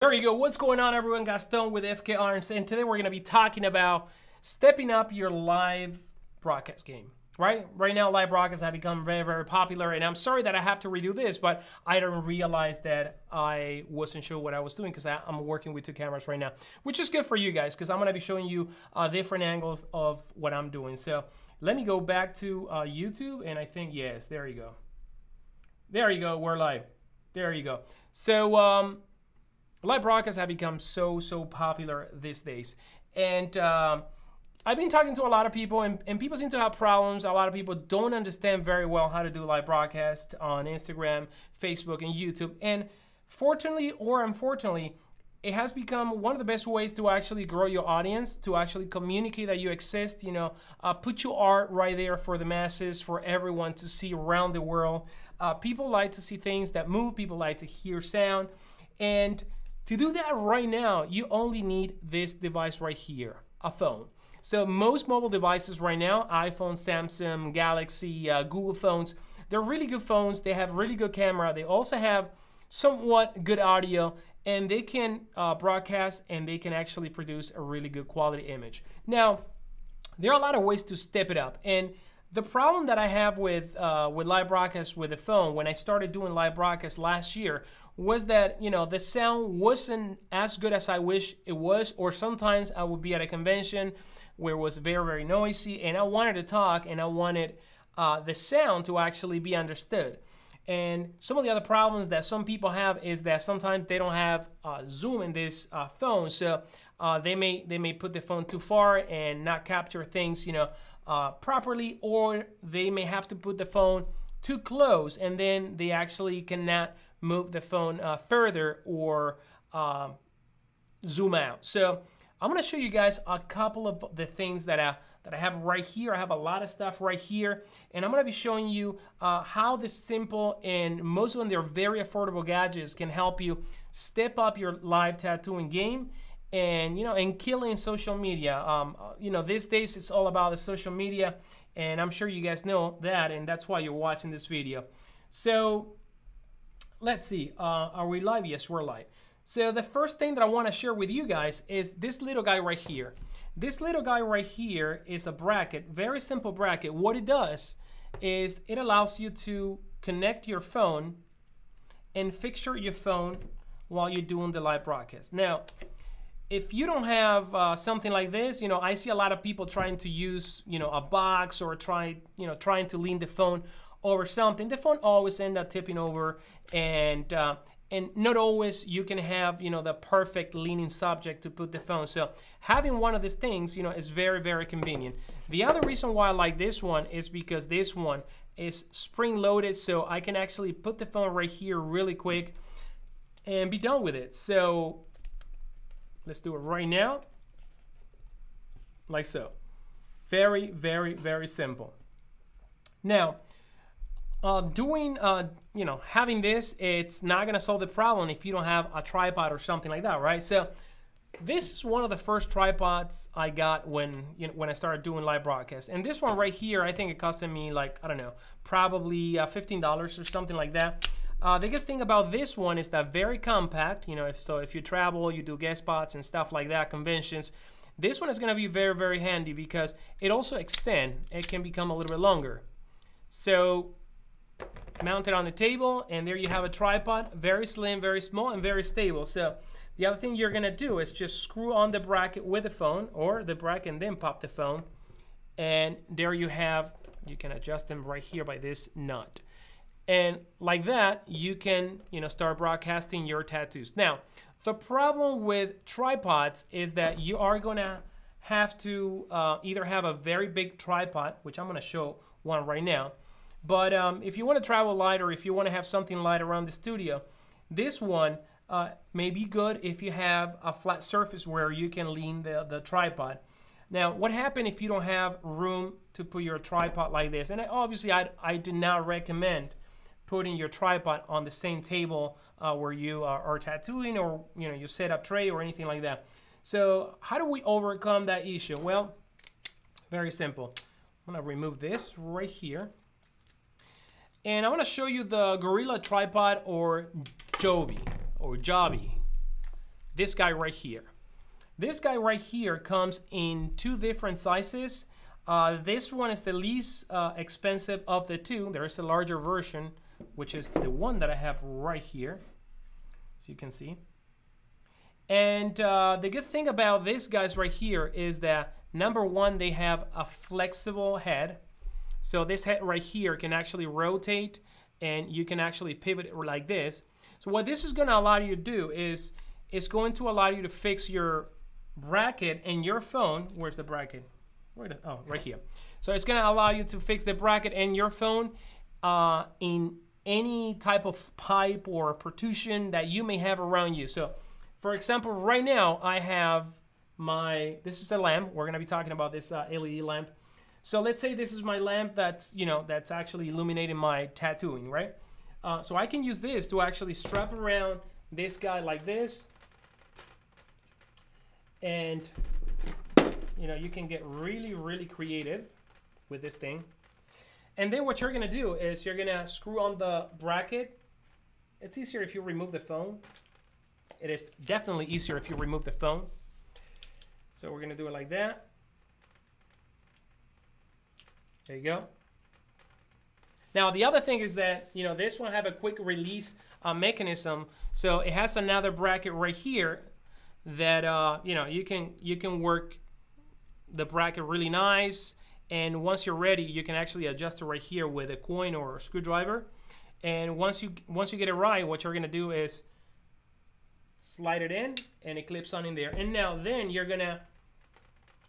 There you go. What's going on, everyone? Gaston with FK Irons, and today we're going to be talking about stepping up your live broadcast game. Right, right now, live broadcasts have become very, very popular, and I'm sorry that I have to redo this, but I didn't realize that I wasn't sure what I was doing because I'm working with two cameras right now, which is good for you guys because I'm going to be showing you uh, different angles of what I'm doing. So let me go back to uh, YouTube, and I think yes, there you go. There you go. We're live. There you go. So. Um, live broadcasts have become so so popular these days. And uh, i've been talking to a lot of people and, and people seem to have problems. A lot of people don't understand very well how to do live broadcast on instagram facebook and youtube. And fortunately or unfortunately it has become one of the best ways to actually grow your audience to actually communicate that you exist you know uh, put your art right there for the masses for everyone to see around the world. Uh, people like to see things that move people like to hear sound. And to do that right now, you only need this device right here, a phone. So most mobile devices right now, iPhone, Samsung, Galaxy, uh, Google phones, they're really good phones. They have really good camera. They also have somewhat good audio and they can uh, broadcast and they can actually produce a really good quality image. Now, there are a lot of ways to step it up. And the problem that I have with uh, with live broadcast with the phone when I started doing live broadcast last year was that you know the sound wasn't as good as I wish it was, or sometimes I would be at a convention where it was very very noisy, and I wanted to talk and I wanted uh, the sound to actually be understood. And some of the other problems that some people have is that sometimes they don't have uh, zoom in this uh, phone, so uh, they may they may put the phone too far and not capture things you know uh, properly, or they may have to put the phone too close, and then they actually cannot move the phone uh, further or um, zoom out. So I'm gonna show you guys a couple of the things that I, that I have right here. I have a lot of stuff right here, and I'm gonna be showing you uh, how this simple and most of them they're very affordable gadgets can help you step up your live tattooing game and you know and killing social media um, uh, you know these days it's all about the social media and i'm sure you guys know that and that's why you're watching this video so let's see uh, are we live? Yes we're live. So the first thing that i want to share with you guys is this little guy right here. This little guy right here is a bracket very simple bracket. What it does is it allows you to connect your phone and fixture your phone while you're doing the live broadcast. Now if you don't have uh, something like this, you know, I see a lot of people trying to use, you know, a box or try, you know, trying to lean the phone over something. The phone always end up tipping over, and uh, and not always you can have, you know, the perfect leaning subject to put the phone. So having one of these things, you know, is very very convenient. The other reason why I like this one is because this one is spring loaded, so I can actually put the phone right here really quick and be done with it. So Let's do it right now. Like so. Very, very, very simple. Now, uh, doing, uh, you know, having this, it's not going to solve the problem if you don't have a tripod or something like that, right? So this is one of the first tripods I got when you know, when I started doing live broadcasts. And this one right here, I think it costed me like, I don't know, probably uh, $15 or something like that. Uh, the good thing about this one is that very compact. You know, if so, if you travel, you do guest spots and stuff like that, conventions. This one is going to be very, very handy because it also extend. It can become a little bit longer. So mount it on the table, and there you have a tripod. Very slim, very small, and very stable. So the other thing you're to do is just screw on the bracket with the phone, or the bracket and then pop the phone. And there you have, you can adjust them right here by this nut. And like that, you can, you know, start broadcasting your tattoos. Now, the problem with tripods is that you are gonna have to uh, either have a very big tripod, which I'm gonna show one right now, but um, if you wanna travel light or if you wanna have something light around the studio, this one uh, may be good if you have a flat surface where you can lean the, the tripod. Now, what happened if you don't have room to put your tripod like this? And obviously, I, I do not recommend putting your tripod on the same table uh, where you are, are tattooing or you know you set up tray or anything like that. So how do we overcome that issue? Well, very simple. I'm gonna remove this right here. And I'm gonna show you the Gorilla Tripod or Joby or Joby. this guy right here. This guy right here comes in two different sizes. Uh, this one is the least uh, expensive of the two. There is a larger version, which is the one that I have right here, as you can see. And uh, the good thing about these guys right here is that number one, they have a flexible head. So this head right here can actually rotate and you can actually pivot it like this. So what this is going to allow you to do is it's going to allow you to fix your bracket in your phone. Where's the bracket? Where the, oh, right here. So it's going to allow you to fix the bracket in your phone uh, in any type of pipe or protrusion that you may have around you. So for example, right now I have my, this is a lamp. We're going to be talking about this uh, LED lamp. So let's say this is my lamp that's, you know, that's actually illuminating my tattooing, right? Uh, so I can use this to actually strap around this guy like this. And, you know, you can get really, really creative with this thing. And then what you're going to do is you're going to screw on the bracket. It's easier if you remove the phone. It is definitely easier if you remove the phone. So we're going to do it like that. There you go. Now the other thing is that you know this one have a quick release uh, mechanism, so it has another bracket right here that uh, you know you can you can work the bracket really nice, and once you're ready, you can actually adjust it right here with a coin or a screwdriver. And once you once you get it right, what you're gonna do is slide it in, and it clips on in there. And now then you're gonna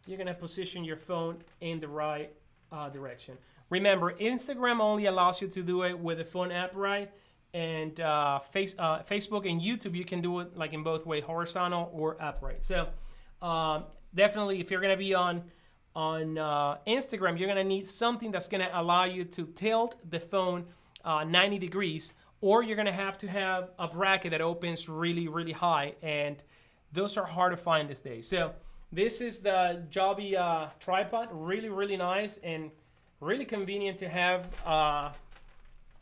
you're gonna position your phone in the right uh, direction. Remember, Instagram only allows you to do it with a phone app, right? And uh, face, uh, Facebook and YouTube, you can do it like in both way, horizontal or upright. So um, definitely, if you're gonna be on on uh, Instagram, you're gonna need something that's gonna allow you to tilt the phone uh, 90 degrees, or you're gonna have to have a bracket that opens really, really high, and those are hard to find these days. So this is the Joby uh, tripod, really, really nice and really convenient to have. Uh,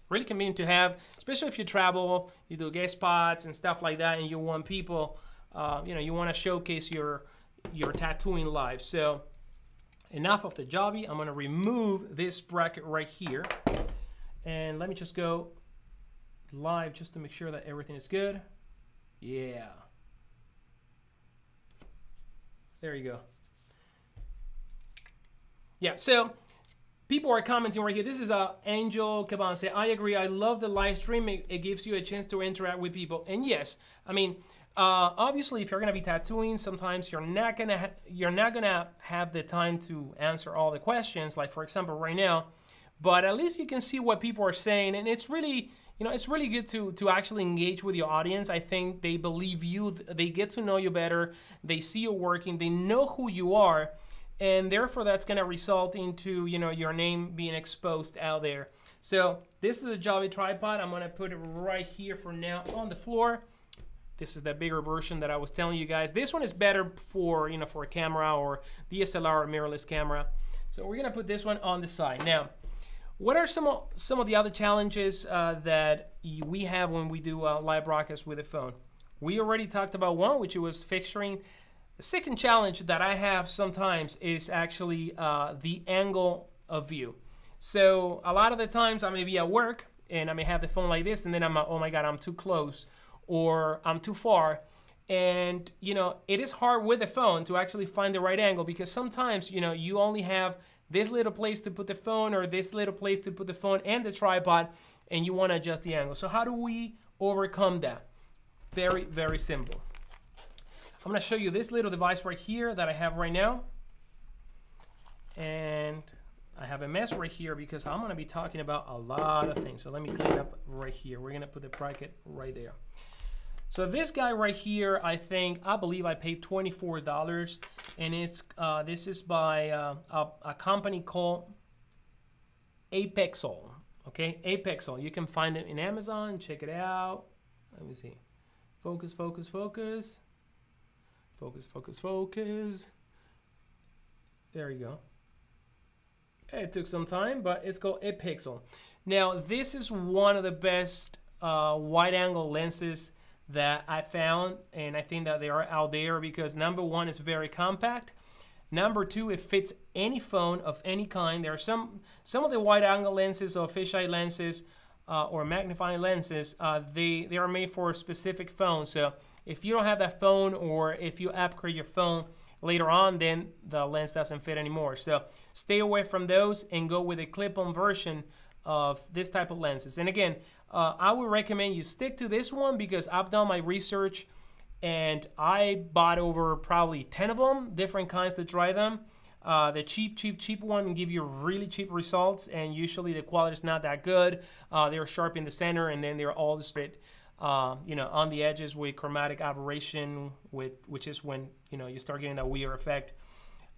really convenient to have, especially if you travel, you do guest spots and stuff like that, and you want people, uh, you know, you want to showcase your your tattooing live. So enough of the Joby. I'm gonna remove this bracket right here, and let me just go live just to make sure that everything is good. Yeah. There you go. Yeah, so people are commenting right here. This is uh, Angel Caban say, I agree. I love the live stream. It, it, gives you a chance to interact with people. And yes, I mean, uh, obviously, if you're gonna be tattooing, sometimes you're not gonna you're not gonna have the time to answer all the questions. Like for example, right now, but at least you can see what people are saying, and it's really you know, it's really good to to actually engage with your audience. I think they believe you, they get to know you better, they see you working, they know who you are, and therefore that's going to result into you know your name being exposed out there. So this is the Joby tripod. I'm going to put it right here for now on the floor. This is the bigger version that I was telling you guys. This one is better for you know for a camera or DSLR or mirrorless camera. So we're gonna put this one on the side now. What are some of, some of the other challenges uh, that we have when we do uh, live broadcasts with a phone? We already talked about one, which was fixturing. The second challenge that I have sometimes is actually uh, the angle of view. So a lot of the times I may be at work and I may have the phone like this, and then I'm, like, oh my God, I'm too close or I'm too far. And you know, it is hard with the phone to actually find the right angle because sometimes you know you only have this little place to put the phone or this little place to put the phone and the tripod and you want to adjust the angle. So how do we overcome that? Very, very simple. I'm going to show you this little device right here that I have right now. And I have a mess right here because I'm going to be talking about a lot of things. So let me clean up right here. We're going to put the bracket right there. So this guy right here, I think, I believe I paid $24 and it's, uh, this is by uh, a, a, company called Apexel, okay? Apexel, you can find it in Amazon, check it out. Let me see. Focus, focus, focus. Focus, focus, focus. There you go. It took some time, but it's called Apexel. Now, this is one of the best uh, wide angle lenses that I found, and I think that they are out there because number one, is very compact. Number two, it fits any phone of any kind. There are some some of the wide angle lenses or fisheye lenses uh, or magnifying lenses. Uh, they they are made for specific phones. So if you don't have that phone or if you upgrade your phone later on, then the lens doesn't fit anymore. So stay away from those and go with a clip-on version of this type of lenses. And again, uh, I would recommend you stick to this one because I've done my research and I bought over probably 10 of them, different kinds to try them. Uh, the cheap, cheap, cheap one give you really cheap results, and usually the quality is not that good. Uh, they're sharp in the center, and then they're all straight, uh, you know, on the edges with chromatic aberration, with which is when you know you start getting that weird effect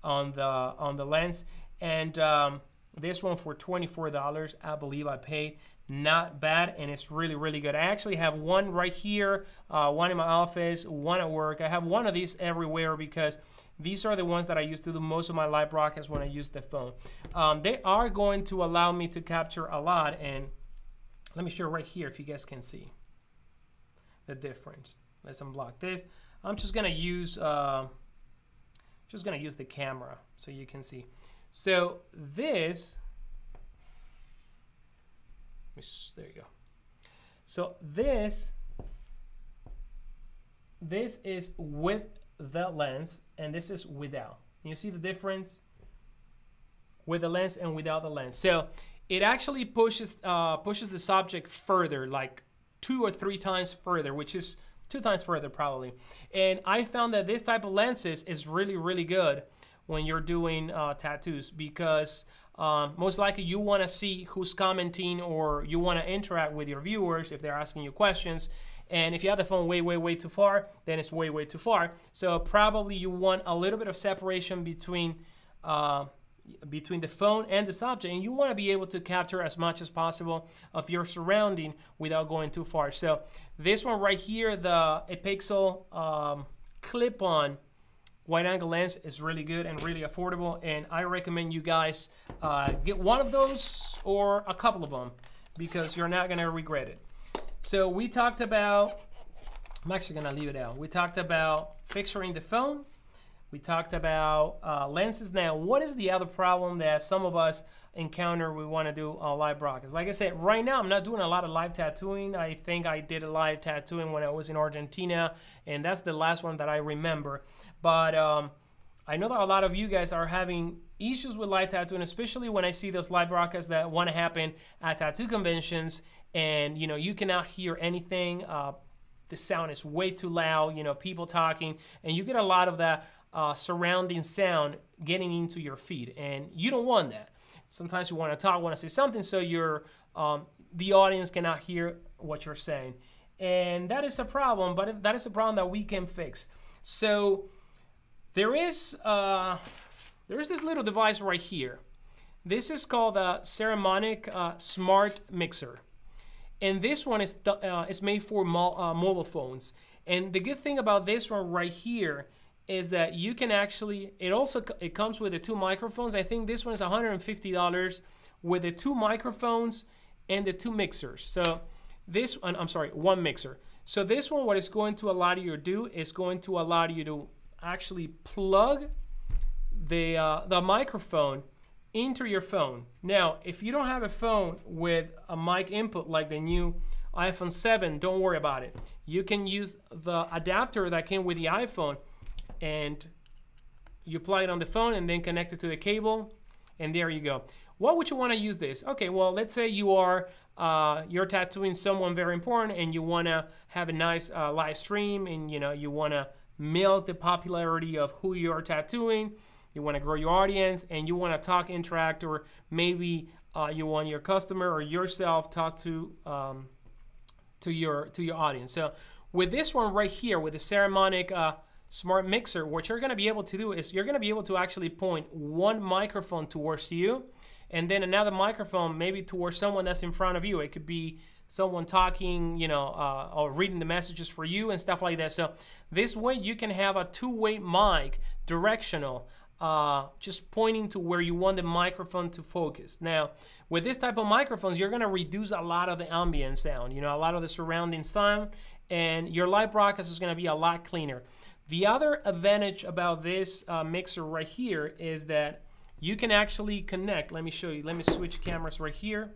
on the on the lens. And um, this one for $24, I believe I paid not bad and it's really really good. I actually have one right here uh, one in my office one at work. I have one of these everywhere because these are the ones that i use to do most of my live broadcasts when i use the phone. Um, they are going to allow me to capture a lot and let me show right here if you guys can see the difference. Let's unblock this. I'm just gonna use uh, just gonna use the camera so you can see. So this there you go. So this, this is with the lens and this is without. You see the difference with the lens and without the lens. So it actually pushes uh, pushes the subject further, like two or three times further, which is two times further probably. And I found that this type of lenses is really, really good when you're doing uh, tattoos because um, most likely you want to see who's commenting or you want to interact with your viewers if they're asking you questions. And if you have the phone way, way, way too far, then it's way, way too far. So probably you want a little bit of separation between uh, between the phone and the subject, and you want to be able to capture as much as possible of your surrounding without going too far. So this one right here, the Apexel um, clip-on wide angle lens is really good and really affordable and I recommend you guys uh, get one of those or a couple of them because you're not gonna regret it. So we talked about, I'm actually gonna leave it out. We talked about fixturing the phone. We talked about uh, lenses. Now, what is the other problem that some of us encounter we want to do a live broadcast? Like I said, right now I'm not doing a lot of live tattooing. I think I did a live tattooing when I was in Argentina, and that's the last one that I remember. But um, I know that a lot of you guys are having issues with live tattooing, especially when I see those live broadcasts that want to happen at tattoo conventions, and you know you cannot hear anything. Uh, the sound is way too loud. You know, people talking, and you get a lot of that uh, surrounding sound getting into your feed, and you don't want that. Sometimes you want to talk, want to say something, so your um, the audience cannot hear what you're saying, and that is a problem. But that is a problem that we can fix. So there is uh, there is this little device right here. This is called a Saramonic uh, Smart Mixer. And this one is, uh, is made for mo uh, mobile phones. And the good thing about this one right here is that you can actually, it also it comes with the two microphones. I think this one is $150 with the two microphones and the two mixers. So this one, I'm sorry, one mixer. So this one, what it's going to allow you to do is going to allow you to actually plug the, uh, the microphone into your phone. Now, if you don't have a phone with a mic input like the new iPhone 7, don't worry about it. You can use the adapter that came with the iPhone and you apply it on the phone and then connect it to the cable and there you go. What would you want to use this? Okay, well, let's say you are uh, you're tattooing someone very important and you want to have a nice uh, live stream and you know you want to milk the popularity of who you're tattooing. You want to grow your audience and you want to talk, interact, or maybe uh, you want your customer or yourself talk to um, to your to your audience. So with this one right here, with the Saramonic uh, Smart Mixer, what you're going to be able to do is you're going to be able to actually point one microphone towards you and then another microphone maybe towards someone that's in front of you. It could be someone talking, you know, uh, or reading the messages for you and stuff like that. So this way you can have a two-way mic, directional, uh, just pointing to where you want the microphone to focus. Now, with this type of microphones, you're gonna reduce a lot of the ambient sound, you know, a lot of the surrounding sound, and your live broadcast is gonna be a lot cleaner. The other advantage about this uh, mixer right here is that you can actually connect. Let me show you. Let me switch cameras right here.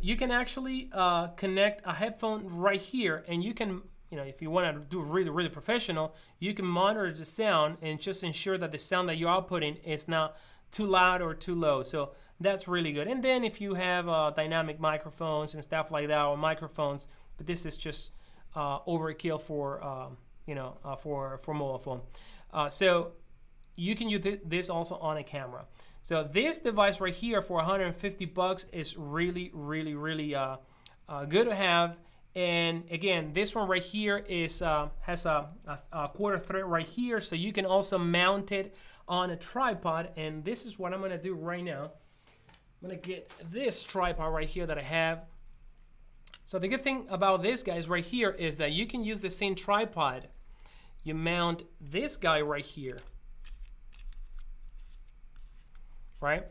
You can, actually uh, connect a headphone right here and you can you know, if you want to do really, really professional, you can monitor the sound and just ensure that the sound that you're outputting is not too loud or too low. So that's really good. And then if you have uh, dynamic microphones and stuff like that, or microphones, but this is just uh, overkill for um, you know uh, for for mobile phone. Uh, so you can use this also on a camera. So this device right here for 150 bucks is really, really, really uh, uh, good to have. And again, this one right here is uh, has a, a, a, quarter thread right here, so you can also mount it on a tripod. And this is what I'm gonna do right now. I'm gonna get this tripod right here that I have. So the good thing about this guys right here is that you can use the same tripod you mount this guy right here, right?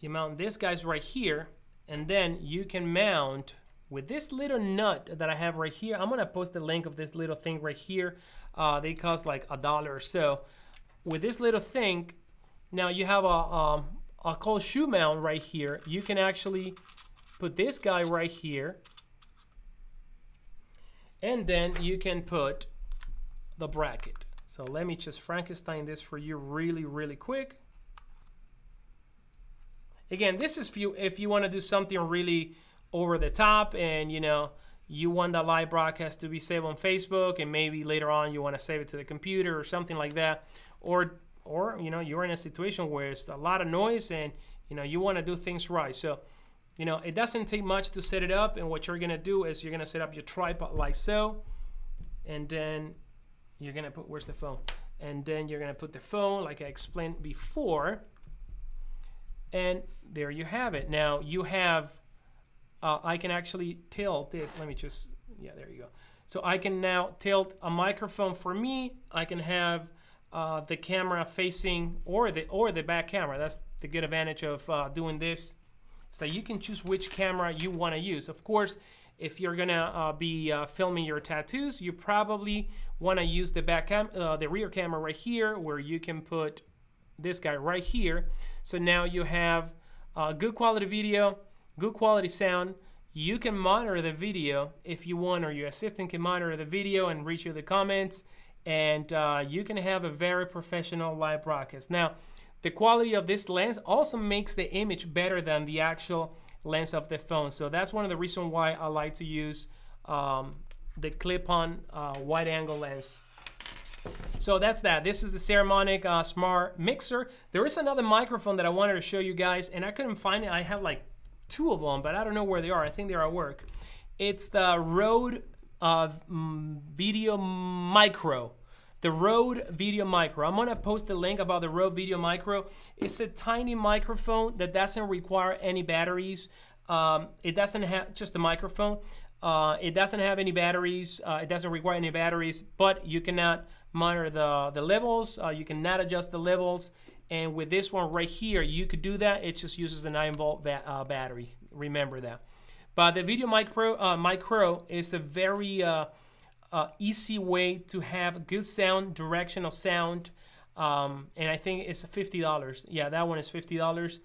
You mount this guy's right here, and then you can mount with this little nut that I have right here. I'm gonna post the link of this little thing right here. Uh, they cost like a dollar or so. With this little thing, now you have a, um, a cold shoe mount right here. You can actually put this guy right here and then you can put the bracket. So let me just Frankenstein this for you really, really quick. Again, this is if you, if you want to do something really over the top and, you know, you want the live broadcast to be saved on Facebook and maybe later on you want to save it to the computer or something like that. Or, or you know, you're in a situation where it's a lot of noise and, you know, you want to do things right. So you know, it doesn't take much to set it up. And what you're going to do is you're going to set up your tripod like so. And then you're to put, where's the phone? And then you're to put the phone like I explained before. And there you have it. Now you have, uh, I can actually tilt this. Let me just, yeah, there you go. So I can now tilt a microphone for me. I can have uh, the camera facing or the or the back camera. That's the good advantage of uh, doing this so you can choose which camera you want to use. Of course, if you're gonna uh, be uh, filming your tattoos, you probably want to use the back cam, uh, the rear camera right here, where you can put this guy right here. So now you have uh, good quality video, good quality sound. You can monitor the video if you want, or your assistant can monitor the video and read you the comments, and uh, you can have a very professional live broadcast. Now, the quality of this lens also makes the image better than the actual lens of the phone. So that's one of the reasons why I like to use um, the clip-on uh, wide-angle lens. So that's that. This is the Saramonic uh, Smart Mixer. There is another microphone that I wanted to show you guys, and I couldn't find it. I have like two of them, but I don't know where they are. I think they're at work. It's the Rode uh, Video Micro the Rode Video Micro. I'm gonna post the link about the Rode Video Micro. It's a tiny microphone that doesn't require any batteries. Um, it doesn't have just a microphone. Uh, it doesn't have any batteries. Uh, it doesn't require any batteries, but you cannot monitor the, the levels. Uh, you cannot adjust the levels. And with this one right here, you could do that. It just uses a 9 volt uh, battery. Remember that. But the Video Micro, uh, Micro is a very uh, easy way to have good sound, directional sound. Um, and I think it's $50. Yeah, that one is $50.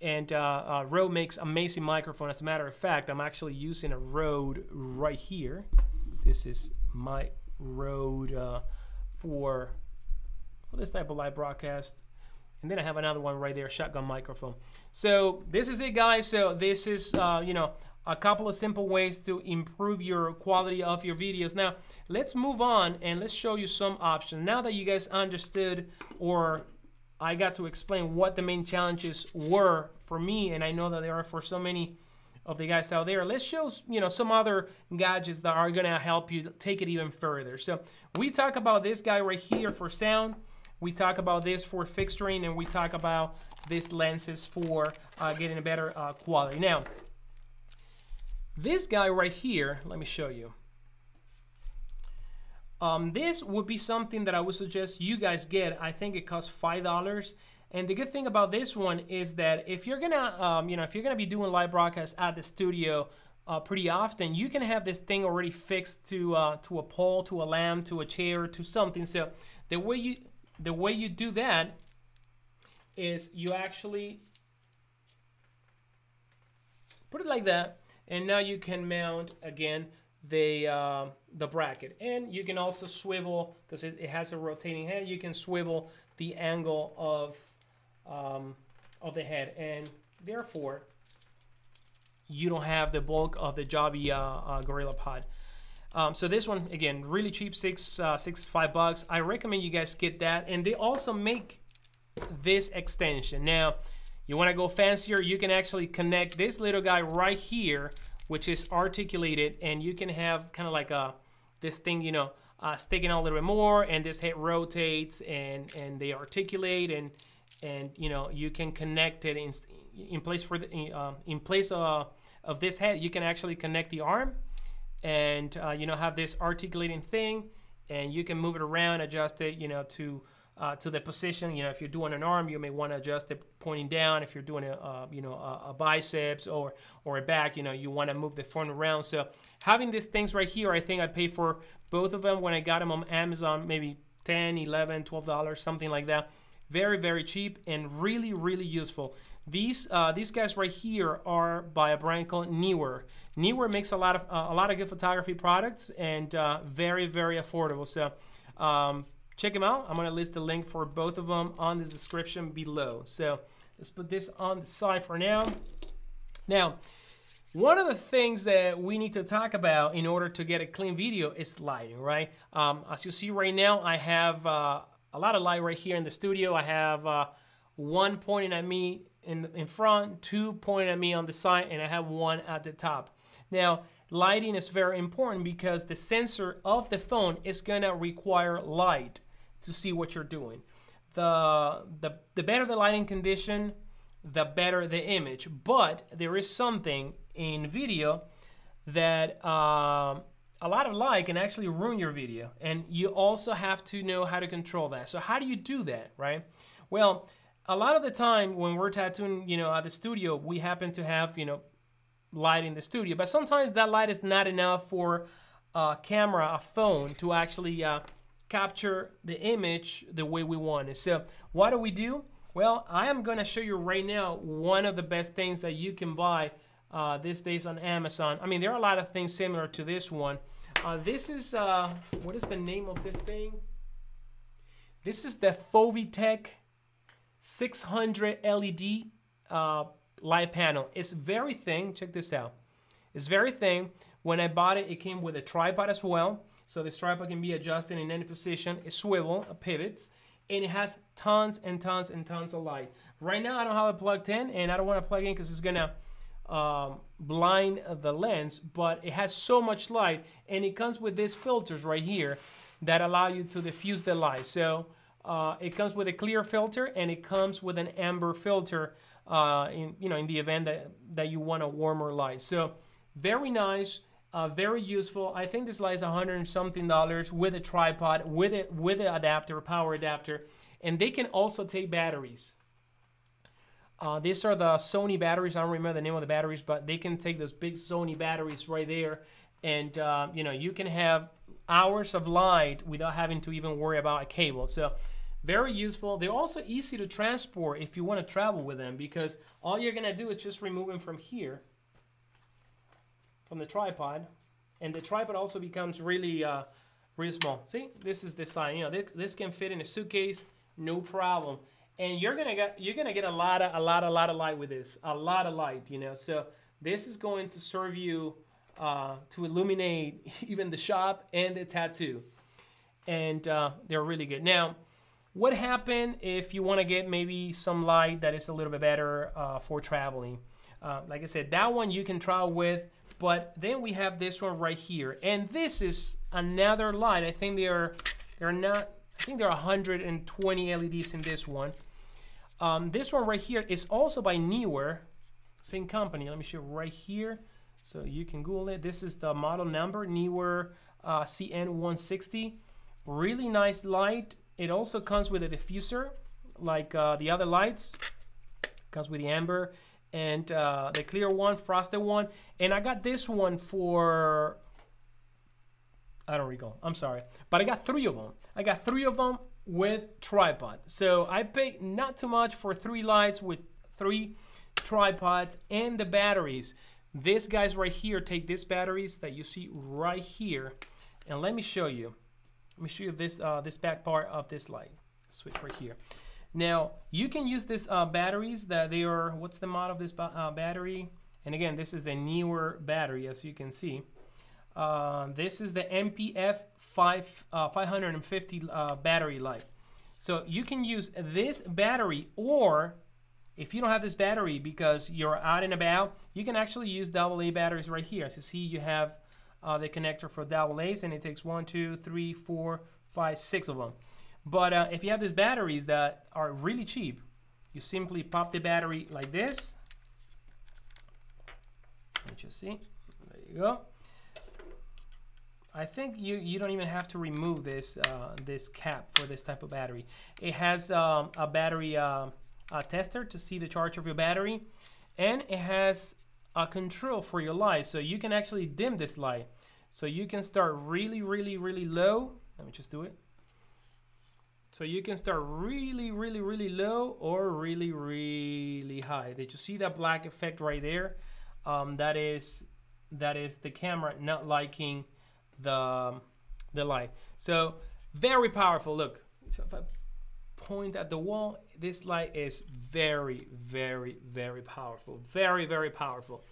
And uh, uh, Rode makes amazing microphone. As a matter of fact, I'm actually using a Rode right here. This is my Rode uh, for, for this type of live broadcast. And then I have another one right there, shotgun microphone. So this is it, guys. So this is, uh, you know, a couple of simple ways to improve your quality of your videos. Now, let's move on and let's show you some options. Now that you guys understood or I got to explain what the main challenges were for me, and I know that there are for so many of the guys out there. Let's show you know some other gadgets that are gonna help you take it even further. So we talk about this guy right here for sound. We talk about this for fixturing, and we talk about these lenses for uh, getting a better uh, quality. Now, this guy right here, let me show you. Um, this would be something that I would suggest you guys get. I think it costs five dollars. And the good thing about this one is that if you're gonna, um, you know, if you're gonna be doing live broadcasts at the studio uh, pretty often, you can have this thing already fixed to uh, to a pole, to a lamp, to a chair, to something. So the way you the way you do that is you actually put it like that, and now you can mount again the uh, the bracket, and you can also swivel because it, it, has a rotating head. You can swivel the angle of um, of the head, and therefore you don't have the bulk of the Joby uh, uh, Gorilla Pod. Um, so this one again, really cheap, six uh, six five bucks. I recommend you guys get that, and they also make this extension. Now, you want to go fancier, you can actually connect this little guy right here, which is articulated, and you can have kind of like a this thing, you know, uh, sticking out a little bit more, and this head rotates, and and they articulate, and and you know you can connect it in in place for the uh, in place uh, of this head, you can actually connect the arm, and uh, you know have this articulating thing, and you can move it around, adjust it, you know, to uh, to the position. You know, if you're doing an arm, you may want to adjust it pointing down. If you're doing a, uh, you know, a, a, biceps or or a back, you know, you want to move the front around. So having these things right here, I think I paid for both of them when I got them on Amazon, maybe 10, 11, 12 dollars, something like that. Very, very cheap and really, really useful. These uh, these guys right here are by a brand called Neewer. Neewer makes a lot of uh, a lot of good photography products and uh, very, very affordable. So. Um, check them out. I'm going to list the link for both of them on the description below. So let's put this on the side for now. Now, one of the things that we need to talk about in order to get a clean video is lighting, right? Um, as you see right now, I have uh, a lot of light right here in the studio. I have uh, one pointing at me in, in front, two pointing at me on the side, and I have one at the top. Now, lighting is very important because the sensor of the phone is gonna require light to see what you're doing. The, the, the better the lighting condition, the better the image. But there is something in video that um, a lot of light can actually ruin your video. And you also have to know how to control that. So how do you do that, right? Well, a lot of the time when we're tattooing, you know, at the studio, we happen to have, you know, light in the studio. But sometimes that light is not enough for a camera, a phone to actually uh, capture the image the way we want it. So what do we do? Well, I am going to show you right now one of the best things that you can buy uh, these days on Amazon. I mean, there are a lot of things similar to this one. Uh, this is, uh, what is the name of this thing? This is the Fovitec 600 LED uh, light panel. It's very thin. Check this out. It's very thin. When I bought it, it came with a tripod as well. So the tripod can be adjusted in any position, a swivel, a pivots, and it has tons and tons and tons of light. Right now, I don't have it plugged in, and I don't want to plug in because it's gonna um, blind the lens, but it has so much light, and it comes with these filters right here that allow you to diffuse the light. So uh, it comes with a clear filter, and it comes with an amber filter uh, in you know in the event that that you want a warmer light. So very nice. Uh, very useful. I think this light a 100 and something dollars with a tripod, with it with an adapter, power adapter, and they can also take batteries. Uh, these are the Sony batteries. I don't remember the name of the batteries, but they can take those big Sony batteries right there, and uh, you know you can have hours of light without having to even worry about a cable. So very useful. They're also easy to transport if you want to travel with them because all you're gonna do is just remove them from here from the tripod. And the tripod also becomes really, uh, really small. See, this is the size. You know, this, this can fit in a suitcase, no problem. And you're gonna get you're gonna get a lot of a lot a lot of light with this, a lot of light. You know, so this is going to serve you uh, to illuminate even the shop and the tattoo. And uh, they're really good. Now, what happened if you want to get maybe some light that is a little bit better uh, for traveling? Uh, like I said, that one you can travel with. But then we have this one right here. And this is another light. I think they are, they're not, I think there are 120 LEDs in this one. Um, this one right here is also by Neewer, same company. Let me show you right here. So you can Google it. This is the model number, Neewer uh, CN160. Really nice light. It also comes with a diffuser, like uh, the other lights. Comes with the amber and uh, the clear one, frosted one. And I got this one for, I don't recall, I'm sorry. But I got three of them. I got three of them with tripod. So I paid not too much for three lights with three tripods and the batteries. These guys right here take these batteries that you see right here. And let me show you. Let me show you this, uh, this back part of this light. Switch right here. Now, you can use these uh, batteries that they are, what's the model of this uh, battery? And again, this is a Neewer battery, as you can see. Uh, this is the MPF 5, uh, 550 uh, battery light. So you can use this battery or if you don't have this battery because you're out and about, you can actually use AA batteries right here. As you see, you have uh, the connector for AA's and it takes one, two, three, four, five, six of them. But uh, if you have these batteries that are really cheap, you simply pop the battery like this. Let you see. There you go. I think you, you don't even have to remove this uh, this cap for this type of battery. It has um, a battery uh, a tester to see the charge of your battery, and it has a control for your light, so you can actually dim this light. So you can start really, really, really low. Let me just do it. So you can start really, really, really low or really, really high. Did you see that black effect right there? Um, that is that is the camera not liking the the light. So very powerful. Look, so if I point at the wall, this light is very, very, very powerful. Very, very powerful.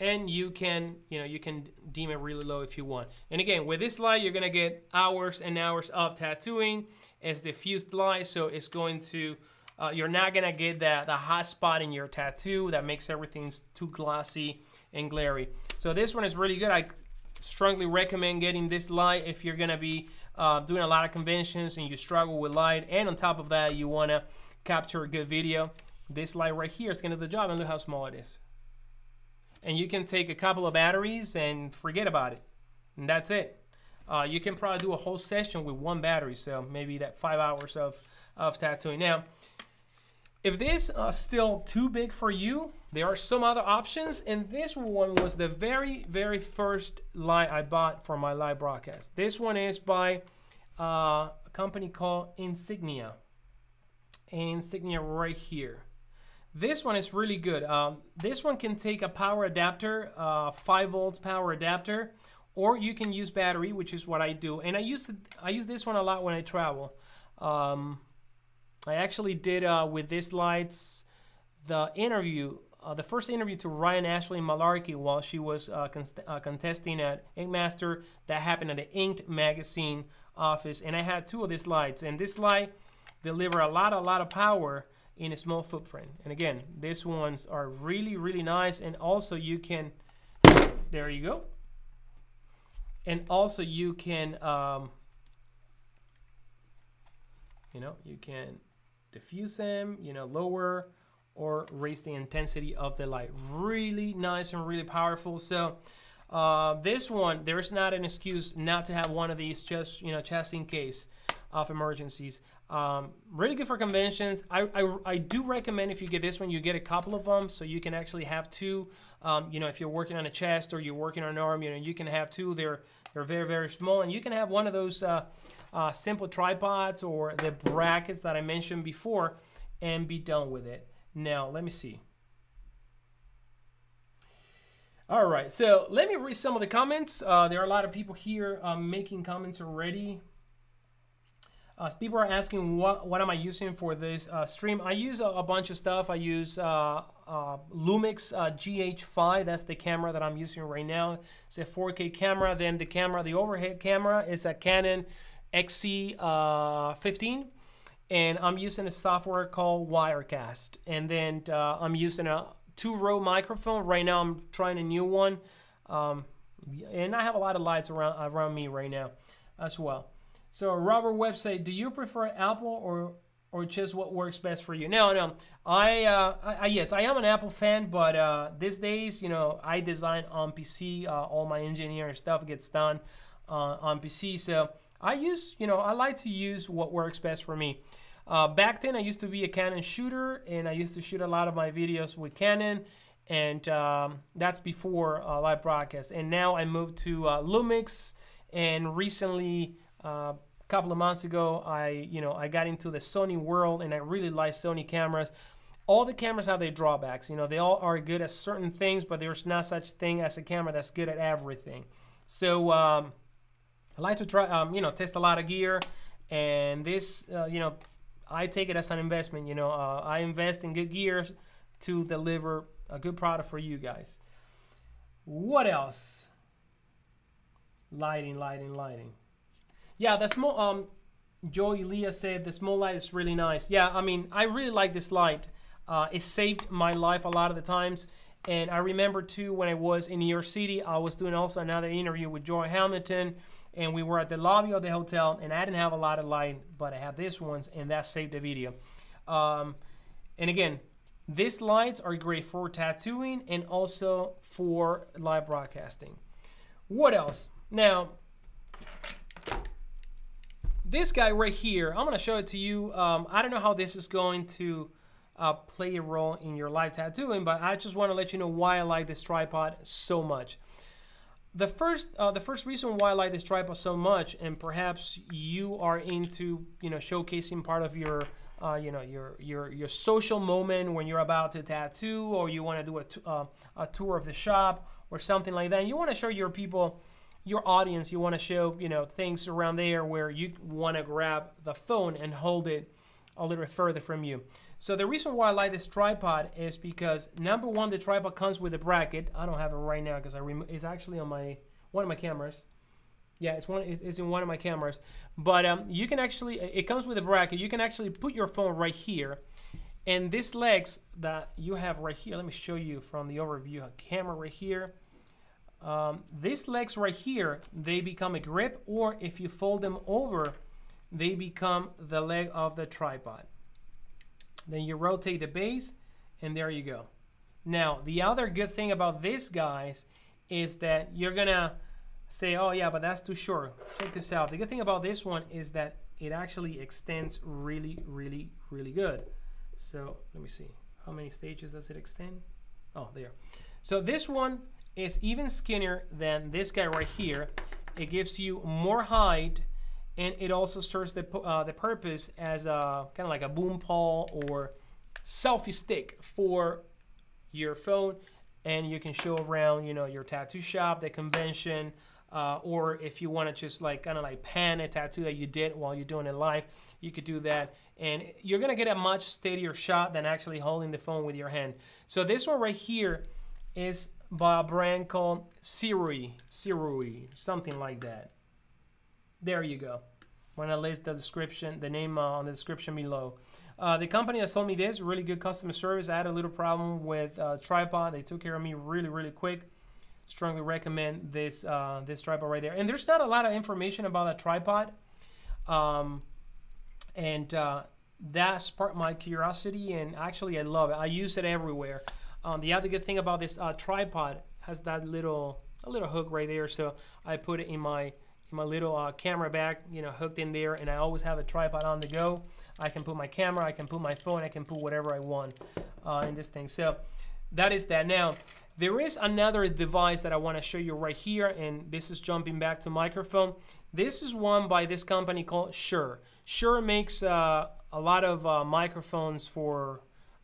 And you can, you know, you can dim it really low if you want. And again, with this light, you're gonna get hours and hours of tattooing it's diffused light, so it's going to, uh, you're not gonna get that the hot spot in your tattoo that makes everything too glossy and glary. So this one is really good. I strongly recommend getting this light if you're gonna be uh, doing a lot of conventions and you struggle with light. And on top of that, you wanna capture a good video. This light right here is gonna do the job and look how small it is. And you can take a couple of batteries and forget about it. And that's it. Uh, you can probably do a whole session with one battery, so maybe that five hours of, of tattooing. Now, if this is uh, still too big for you, there are some other options, and this one was the very, very first light I bought for my live broadcast. This one is by uh, a company called Insignia. Insignia right here. This one is really good. Um, this one can take a power adapter, uh, 5 volts power adapter, or you can use battery, which is what I do. And I use I use this one a lot when I travel. Um, I actually did uh, with these lights the interview, uh, the first interview to Ryan Ashley Malarkey while she was uh, uh, contesting at Ink Master. That happened at the Inked magazine office, and I had two of these lights. And this light deliver a lot, a lot of power in a small footprint. And again, these ones are really, really nice. And also you can, there you go and also you can um, you know you can diffuse them you know lower or raise the intensity of the light. Really nice and really powerful. So uh, this one there's not an excuse not to have one of these just you know just in case of emergencies. Um, really good for conventions. I, I, I, do recommend if you get this one, you get a couple of them so you can actually have two. Um, you know, if you're working on a chest or you're working on an arm, you know, you can have two. They're they're very very small, and you can have one of those uh, uh, simple tripods or the brackets that I mentioned before, and be done with it. Now let me see. All right, so let me read some of the comments. Uh, there are a lot of people here um, making comments already. Uh, people are asking what what am I using for this uh, stream. I use a, a, bunch of stuff. I use uh, uh Lumix uh, GH5. That's the camera that I'm using right now. It's a 4K camera. Then the camera, the overhead camera, is a Canon XC15, uh, and I'm using a software called Wirecast. And then I'm using a two-row microphone. Right now, I'm trying a new one, um, and I have a lot of lights around around me right now as well. So Robert Webb website, do you prefer Apple or or just what works best for you? No, no. I, uh, I, yes, I am an Apple fan, but uh, these days, you know, I design on PC. Uh, all my engineering stuff gets done uh, on PC, so I use, you know, I like to use what works best for me. Uh, back then, I used to be a Canon shooter, and I used to shoot a lot of my videos with Canon, and um, that's before uh, live broadcast. And now I moved to uh, Lumix, and recently, uh, a couple of months ago, I, you know, I got into the Sony world, and I really like Sony cameras. All the cameras have their drawbacks. You know, they all are good at certain things, but there's not such thing as a camera that's good at everything. So um, I like to try, um, you know, test a lot of gear, and this, uh, you know, I take it as an investment. You know, uh, I invest in good gears to deliver a good product for you guys. What else? Lighting, lighting, lighting. Yeah, the small. Um, Joey Leah said the small light is really nice. Yeah, I mean, I really like this light. Uh, it saved my life a lot of the times. And I remember too when I was in New York City, I was doing also another interview with Joy Hamilton and we were at the lobby of the hotel and i didn't have a lot of light but i had this ones and that saved the video um, and again these lights are great for tattooing and also for live broadcasting what else now this guy right here i'm going to show it to you um, i don't know how this is going to uh, play a role in your live tattooing but i just want to let you know why i like this tripod so much the first uh, the first reason why I like this tripod so much, and perhaps you are into you know showcasing part of your uh, you know your your your social moment when you're about to tattoo, or you want to do a, uh, a tour of the shop or something like that. And you want to show your people, your audience, you want to show you know things around there where you want to grab the phone and hold it a little bit further from you. So the reason why I like this tripod is because number one, the tripod comes with a bracket. I don't have it right now because I it's actually on my one of my cameras. Yeah, it's one. It's in one of my cameras. But um, you can actually, it comes with a bracket. You can actually put your phone right here, and these legs that you have right here. Let me show you from the overview. A camera right here. Um, these legs right here, they become a grip, or if you fold them over, they become the leg of the tripod. Then you rotate the base, and there you go. Now, the other good thing about this, guys, is that you're gonna say, oh yeah, but that's too short. Check this out. The good thing about this one is that it actually extends really, really, really good. So let me see. How many stages does it extend? Oh, there. So this one is even skinnier than this guy right here. It gives you more height and it also serves the, uh, the purpose as a kind of like a boom pole or selfie stick for your phone. And you can show around you know your tattoo shop the convention uh, or if you want to just like kind of like pan a tattoo that you did while you're doing it live you could do that. And you're gonna get a much steadier shot than actually holding the phone with your hand. So this one right here is by a brand called Sirui, Sirui, something like that there you go when I list the description, the name uh, on the description below. Uh, the company that sold me this, really good customer service. I had a little problem with uh, tripod. They took care of me really, really quick. Strongly recommend this uh, this tripod right there. And there's not a lot of information about that tripod. Um, and uh, that sparked my curiosity, and actually I love it. I use it everywhere. Um, the other good thing about this uh, tripod has that little a little hook right there, so I put it in my my little uh, camera bag, you know, hooked in there, and I always have a tripod on the go. I can put my camera, I can put my phone, I can put whatever I want uh, in this thing. So that is that. Now, there is another device that I want to show you right here, and this is jumping back to microphone. This is one by this company called Shure. Shure makes uh, a lot of uh, microphones for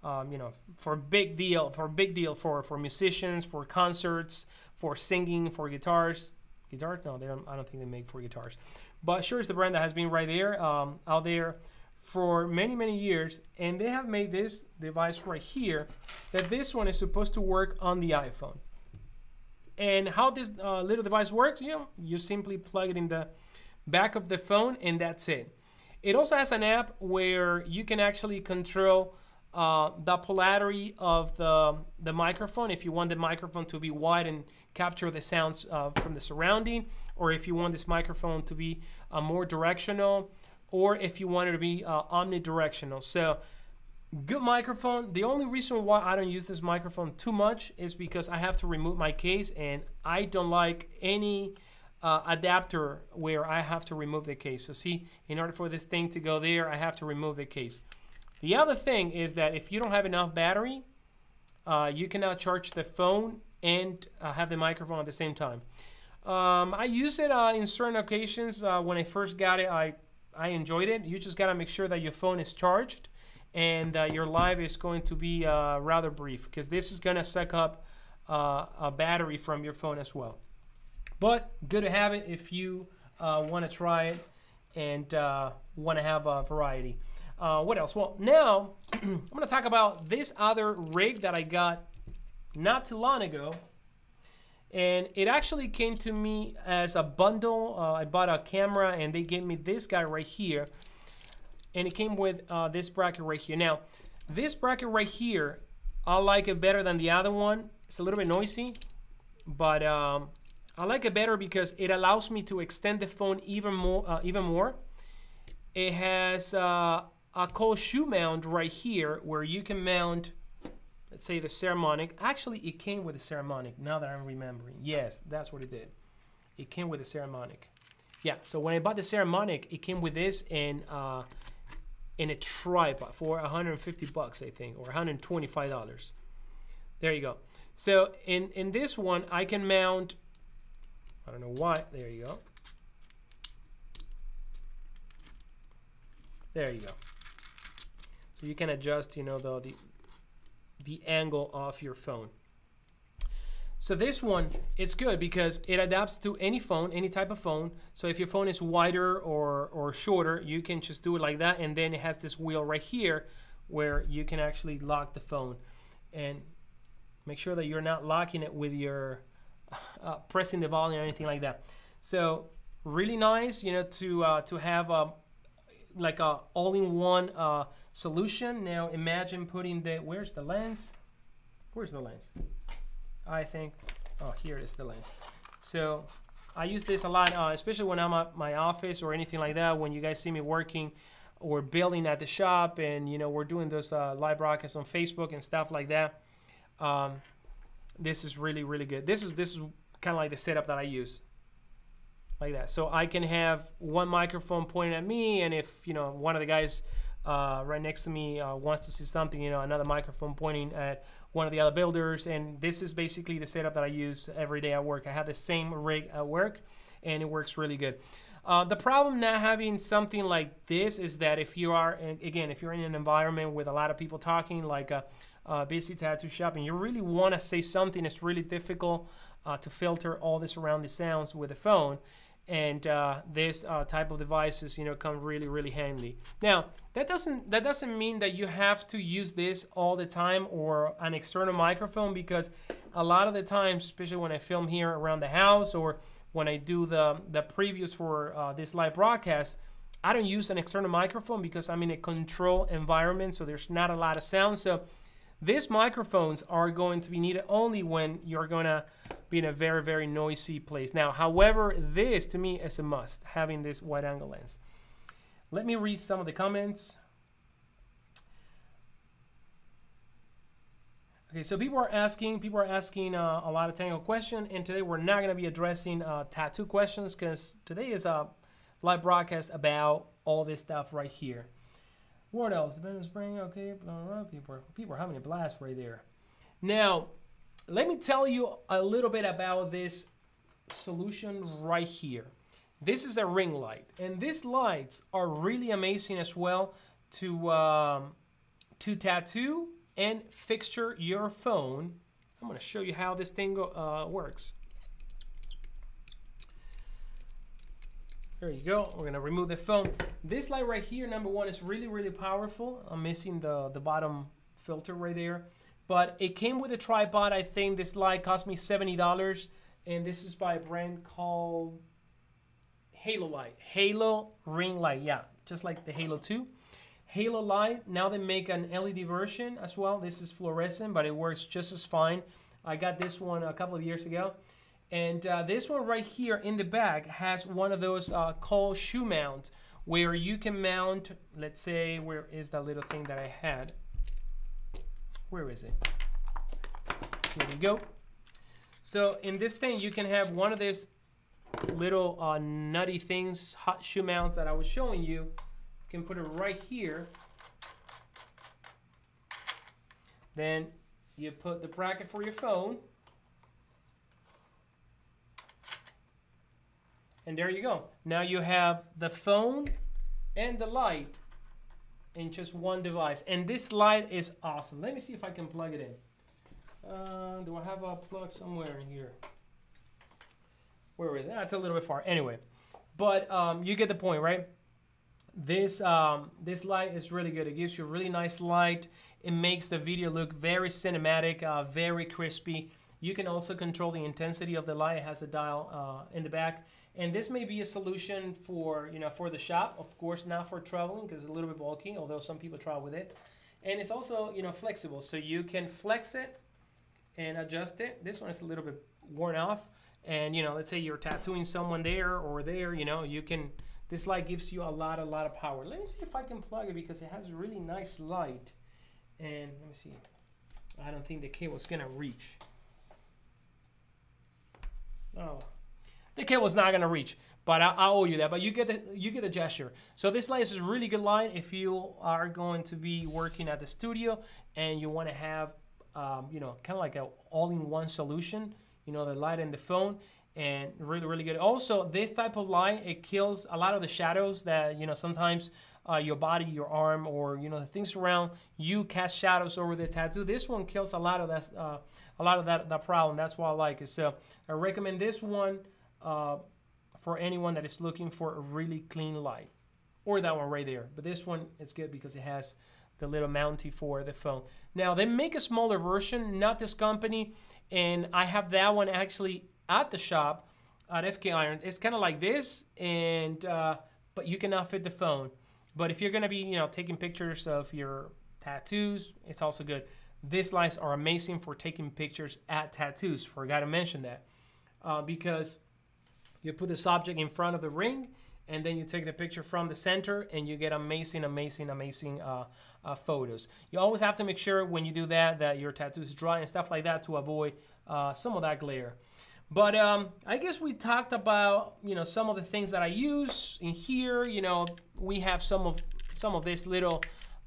um, you know, for big deal, for big deal for for musicians, for concerts, for singing, for guitars guitars. No, they don't, I don't think they make for guitars. But Shure, it's the brand that has been right there, um, out there for many, many years. And they have made this device right here that this one is supposed to work on the iPhone. And how this uh, little device works, you know, you simply plug it in the back of the phone and that's it. It also has an app where you can actually control uh, the polarity of the, the microphone if you want the microphone to be wide and capture the sounds uh, from the surrounding or if you want this microphone to be uh, more directional or if you want it to be uh, omnidirectional so good microphone the only reason why I don't use this microphone too much is because I have to remove my case and I don't like any uh, adapter where I have to remove the case. So see, in order for this thing to go there, I have to remove the case. The other thing is that if you don't have enough battery, uh, you can now charge the phone and uh, have the microphone at the same time. Um, I use it uh, in certain occasions. Uh, when I first got it, I, I enjoyed it. You just got to make sure that your phone is charged and uh, your live is going to be uh, rather brief because this is going to suck up a battery from your phone as well. But good to have it if you want to try it and want to have a variety. Uh, what else? Well, now I'm going to talk about this other rig that I got not too long ago. And it actually came to me as a bundle. Uh, I bought a camera and they gave me this guy right here. And it came with uh, this bracket right here. Now, this bracket right here, I like it better than the other one. It's a little bit noisy, but um, I like it better because it allows me to extend the phone even more. Uh, even more. It has uh, a cold shoe mount right here where you can mount let's say the Saramonic. Actually, it came with a Saramonic, now that I'm remembering. Yes, that's what it did. It came with a Saramonic. Yeah, so when I bought the Saramonic, it came with this and uh, in a tripod for 150 bucks, I think, or 125 dollars. There you go. So in in this one, I can mount. I don't know why. There you go. There you go. So you can adjust, you know, the, the, the angle of your phone. So this one, it's good because it adapts to any phone, any type of phone. So if your phone is wider or, or shorter, you can just do it like that. And then it has this wheel right here where you can actually lock the phone. And make sure that you're not locking it with your uh, pressing the volume or anything like that. So really nice, you know, to, uh, to have a, like a all-in-one uh, solution. Now imagine putting the, where's the lens? Where's the lens? I think, oh, here is the lens. So I use this a lot, uh, especially when I'm at my office or anything like that, when you guys see me working or building at the shop and, you know, we're doing those uh, live broadcasts on Facebook and stuff like that. Um, this is really, really good. This is, this is kind of like the setup that I use like that. So I can have one microphone pointing at me, and if you know one of the guys uh, right next to me uh, wants to see something, you know, another microphone pointing at one of the other builders. And this is basically the setup that I use every day at work. I have the same rig at work, and it works really good. Uh, the problem not having something like this is that if you are, again, if you're in an environment with a lot of people talking, like a, a busy tattoo shop, and you really want to say something, it's really difficult uh, to filter all the surrounding sounds with a phone and uh, this uh, type of devices you know come really really handy. Now that doesn't that doesn't mean that you have to use this all the time or an external microphone because a lot of the times especially when i film here around the house or when i do the the previews for uh, this live broadcast i don't use an external microphone because i'm in a control environment so there's not a lot of sound. So these microphones are going to be needed only when you're going to be in a very, very noisy place. Now, however, this to me is a must, having this wide angle lens. Let me read some of the comments. Okay, so people are asking, people are asking uh, a lot of technical questions, and today we're not going to be addressing uh, tattoo questions because today is a live broadcast about all this stuff right here. What else? Venom Spring, okay, blah, blah, blah. People, are, people are having a blast right there. Now, let me tell you a little bit about this solution right here. This is a ring light, and these lights are really amazing as well to, um, to tattoo and fixture your phone. I'm going to show you how this thing uh, works. There you go. We're gonna remove the film. This light right here, number one, is really, really powerful. I'm missing the, the bottom filter right there. But it came with a tripod. I think this light cost me $70. And this is by a brand called Halo Light. Halo Ring Light. Yeah, just like the Halo 2. Halo Light, now they make an LED version as well. This is fluorescent, but it works just as fine. I got this one a couple of years ago. And uh, this one right here in the back has one of those uh, cold shoe mount where you can mount, let's say, where is that little thing that I had? Where is it? Here we go. So in this thing, you can have one of these little uh, nutty things, hot shoe mounts that I was showing you. You can put it right here. Then you put the bracket for your phone. And there you go. Now you have the phone and the light in just one device. And this light is awesome. Let me see if I can plug it in. Uh, do I have a plug somewhere in here? Where is it? That's ah, a little bit far. Anyway, but um, you get the point, right? This um, this light is really good. It gives you a really nice light. It makes the video look very cinematic, uh, very crispy. You can also control the intensity of the light. It has a dial uh, in the back. And this may be a solution for, you know, for the shop, of course, not for traveling because it's a little bit bulky, although some people travel with it. And it's also, you know, flexible. So you can flex it and adjust it. This one is a little bit worn off. And, you know, let's say you're tattooing someone there or there, you know, you can, this light gives you a lot, a lot of power. Let me see if I can plug it because it has a really nice light. And let me see. I don't think the cable's gonna reach. Oh, the cable's not gonna reach, but I, I, owe you that. But you get the you get the gesture. So this light is a really good light if you are going to be working at the studio and you want to have, um, you know, kind of like a all-in-one solution. You know, the light and the phone, and really really good. Also, this type of light it kills a lot of the shadows that you know sometimes uh, your body, your arm, or you know the things around you cast shadows over the tattoo. This one kills a lot of that, uh, a lot of that, problem. That's why I like it. So I recommend this one uh, for anyone that is looking for a really clean light, or that one right there. But this one is good because it has the little mountie for the phone. Now they make a smaller version, not this company, and I have that one actually at the shop at FK Iron. It's kind of like this, and uh, but you cannot fit the phone. But if you're gonna be, you know, taking pictures of your tattoos, it's also good. These lights are amazing for taking pictures at tattoos. Forgot to mention that uh, because you put the subject in front of the ring and then you take the picture from the center and you get amazing, amazing, amazing uh, uh, photos. You always have to make sure when you do that that your tattoo is dry and stuff like that to avoid uh, some of that glare. But um, I guess we talked about you know some of the things that I use in here. You know we have some of some of these little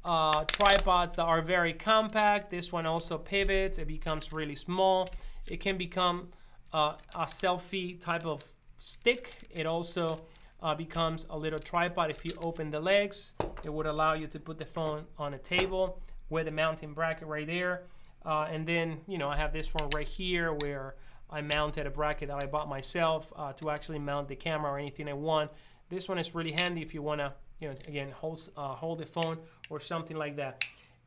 uh, tripods that are very compact. This one also pivots. It becomes really small. It can become uh, a selfie type of stick. It also uh, becomes a little tripod. If you open the legs, it would allow you to put the phone on a table with a mounting bracket right there. Uh, and then, you know, I have this one right here where I mounted a bracket that I bought myself uh, to actually mount the camera or anything I want. This one is really handy if you want to, you know, again, hold, uh, hold the phone or something like that.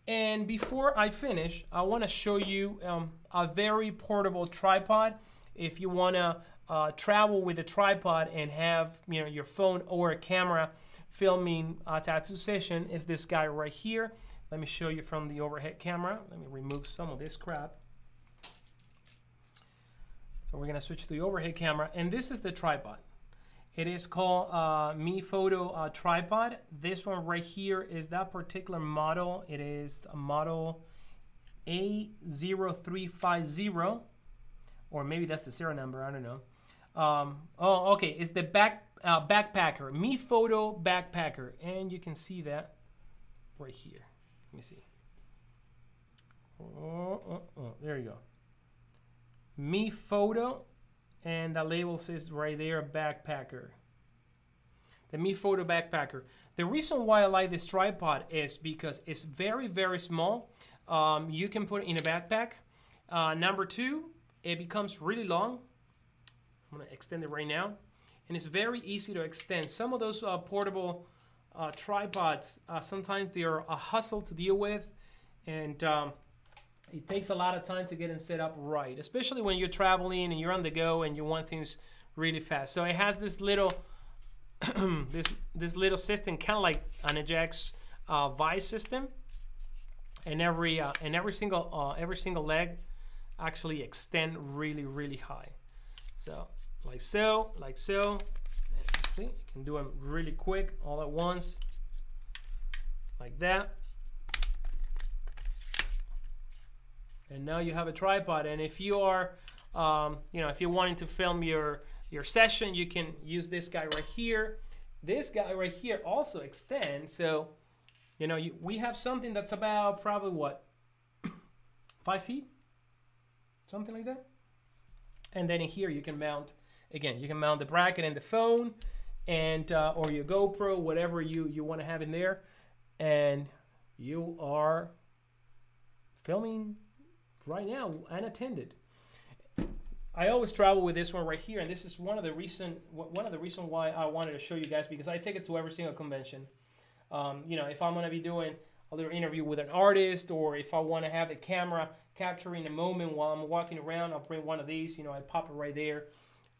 And before I finish, I want to show you um, a very portable tripod. If you want to uh, travel with a tripod and have, you know, your phone or a camera filming a tattoo session, is this guy right here. Let me show you from the overhead camera. Let me remove some of this crap. So we're gonna switch to the overhead camera and this is the tripod. It is called uh, MeFOTO uh, tripod. This one right here is that particular model. It is a model A0350 or maybe that's the serial number, I don't know. Um, oh, okay, it's the back uh, backpacker, MeFOTO backpacker. And you can see that right here. Let me see. Oh, oh, oh, there you go. MeFOTO, and the label says right there, backpacker. The MeFOTO backpacker. The reason why I like this tripod is because it's very, very small. Um, you can put it in a backpack. Uh, number two, it becomes really long. I'm gonna extend it right now. And it's very easy to extend. Some of those uh, portable uh, tripods, uh, sometimes they're a hustle to deal with. And um, it takes a lot of time to get them set up right, especially when you're traveling and you're on the go and you want things really fast. So it has this little this this little system, kind of like an Ajax uh, vice system, and every uh, and every single uh, every single leg actually extend really really high. So like so, like so. See, you can do them really quick all at once, like that. And now you have a tripod and if you are um, you know if you're wanting to film your your session, you can use this guy right here. This guy right here also extends. So, you know, you, we have something that's about probably what, five feet, something like that. And then in here you can mount, again, you can mount the bracket and the phone and uh, or your GoPro, whatever you you want to have in there, and you are filming right now unattended. I always travel with this one right here, and this is one of the reason one of the reason why I wanted to show you guys because I take it to every single convention. Um, you know, if I'm gonna be doing a little interview with an artist, or if I want to have the camera capturing a moment while I'm walking around, I'll bring one of these. You know, I pop it right there,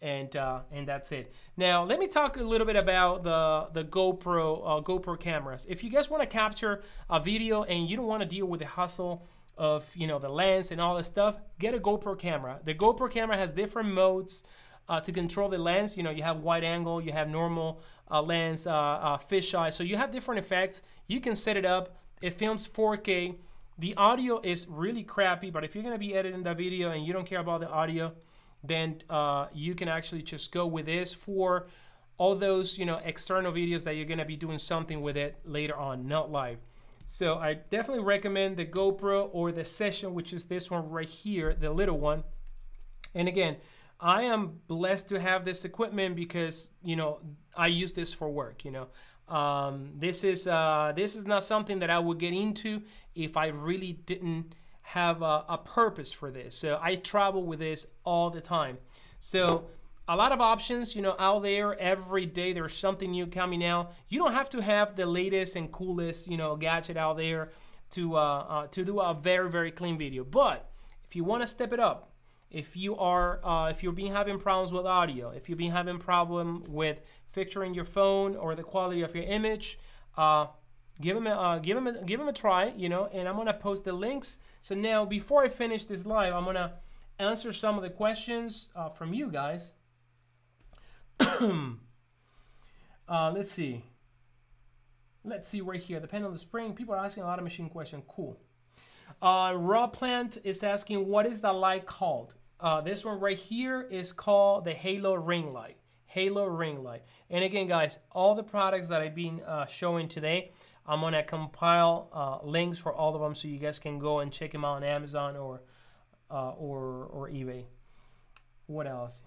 and uh, and that's it. Now, let me talk a little bit about the the GoPro uh, GoPro cameras. If you guys want to capture a video and you don't want to deal with the hustle of you know the lens and all this stuff, get a GoPro camera. The GoPro camera has different modes uh, to control the lens. You know, you have wide angle, you have normal uh, lens, uh, uh fisheye. So you have different effects. You can set it up. It films 4K. The audio is really crappy, but if you're gonna be editing the video and you don't care about the audio, then uh, you can actually just go with this for all those you know external videos that you're gonna be doing something with it later on, not live. So I definitely recommend the GoPro or the Session, which is this one right here, the little one. And again, I am blessed to have this equipment because you know I use this for work. You know, um, this is uh, this is not something that I would get into if I really didn't have a, a purpose for this. So I travel with this all the time. So a lot of options, you know, out there every day. There's something new coming out. You don't have to have the latest and coolest, you know, gadget out there to uh, uh, to do a very very clean video. But if you want to step it up, if you are uh, if you've been having problems with audio, if you've been having problem with fixturing your phone or the quality of your image, uh, give them a uh, give them a, give them a try. You know, and I'm gonna post the links. So now before I finish this live, I'm gonna answer some of the questions uh, from you guys. uh, let's see. Let's see right here. The pen on the spring. People are asking a lot of machine questions. Cool. Uh, Raw Plant is asking, what is the light called? Uh, this one right here is called the Halo Ring Light. Halo Ring Light. And again, guys, all the products that I've been uh, showing today, I'm going to compile uh, links for all of them so you guys can go and check them out on Amazon or, uh, or, or eBay. What else?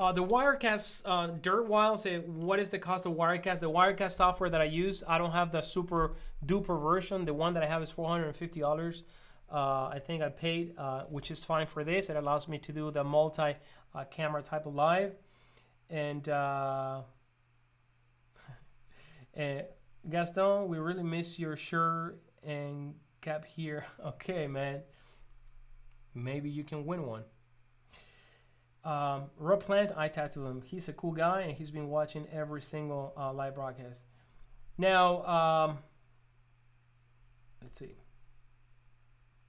Uh, the Wirecast uh, Dirt Wild say, what is the cost of Wirecast? The Wirecast software that I use, I don't have the super duper version. The one that I have is $450. Uh, I think I paid, uh, which is fine for this. It allows me to do the multi uh, camera type of live. And, uh, and Gaston, we really miss your shirt and cap here. Okay, man. Maybe you can win one. Um, Rob Plant, I tattoo him. He's a cool guy, and he's been watching every single uh, live broadcast. Now, um, let's see.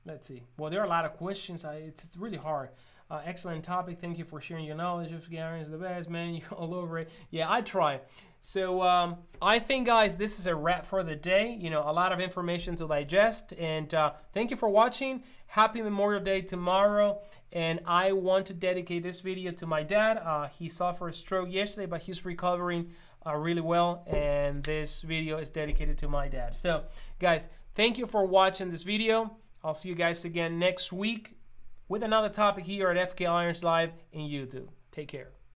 Let's see. Well, there are a lot of questions. I, it's, it's really hard. Uh, excellent topic. Thank you for sharing your knowledge Garen is the best, man. you're all over it. Yeah, I try. So um, I think, guys, this is a wrap for the day. You know, a lot of information to digest. And uh, thank you for watching. Happy Memorial Day tomorrow. And I want to dedicate this video to my dad. Uh, he suffered a stroke yesterday, but he's recovering uh, really well. And this video is dedicated to my dad. So, guys, thank you for watching this video. I'll see you guys again next week with another topic here at FK Irons Live in YouTube. Take care.